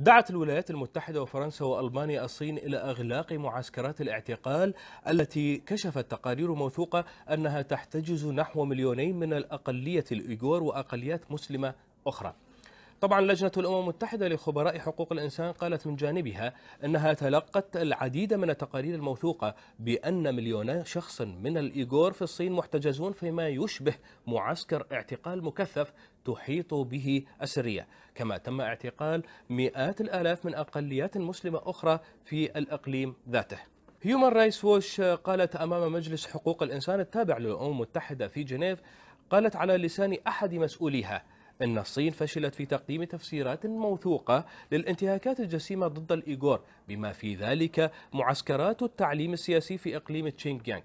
دعت الولايات المتحدة وفرنسا وألمانيا الصين إلى إغلاق معسكرات الاعتقال التي كشفت تقارير موثوقة أنها تحتجز نحو مليونين من الأقلية الإيغور وأقليات مسلمة أخرى. طبعا لجنة الأمم المتحدة لخبراء حقوق الإنسان قالت من جانبها أنها تلقت العديد من التقارير الموثوقة بأن مليون شخص من الإيغور في الصين محتجزون فيما يشبه معسكر اعتقال مكثف تحيط به السرية. كما تم اعتقال مئات الآلاف من أقليات مسلمة أخرى في الإقليم ذاته. هيومن رايتس ووش قالت أمام مجلس حقوق الإنسان التابع للأمم المتحدة في جنيف قالت على لسان أحد مسؤوليها أن الصين فشلت في تقديم تفسيرات موثوقة للانتهاكات الجسيمة ضد الإيغور بما في ذلك معسكرات التعليم السياسي في إقليم تشينغيانغ.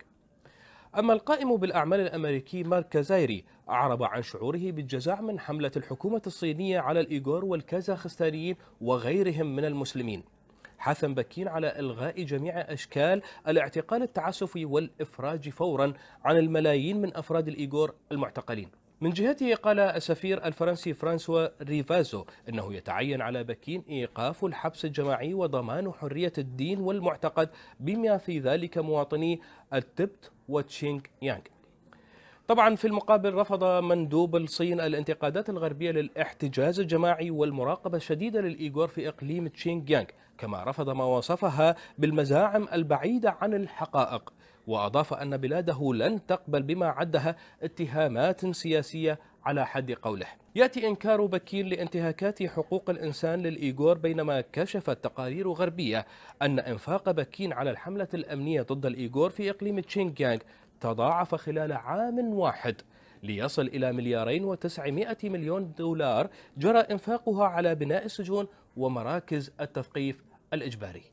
أما القائم بالأعمال الأمريكي مارك كازايري أعرب عن شعوره بالجزع من حملة الحكومة الصينية على الإيغور والكازاخستانيين وغيرهم من المسلمين. حثا بكين على إلغاء جميع أشكال الاعتقال التعسفي والإفراج فورا عن الملايين من أفراد الإيغور المعتقلين. من جهته قال السفير الفرنسي فرانسوا ريفازو إنه يتعين على بكين إيقاف الحبس الجماعي وضمان حرية الدين والمعتقد بما في ذلك مواطني التبت وتشينغ يانغ. طبعا في المقابل رفض مندوب الصين الانتقادات الغربية للاحتجاز الجماعي والمراقبة الشديدة للإيغور في إقليم تشينغ يانغ، كما رفض ما وصفها بالمزاعم البعيدة عن الحقائق. وأضاف أن بلاده لن تقبل بما عدها اتهامات سياسية على حد قوله يأتي إنكار بكين لانتهاكات حقوق الإنسان للإيغور بينما كشفت تقارير غربية أن إنفاق بكين على الحملة الأمنية ضد الإيغور في إقليم تشينغيانغ تضاعف خلال عام واحد. ليصل إلى مليارين وتسعمائة مليون دولار جرى إنفاقها على بناء السجون ومراكز التثقيف الإجباري.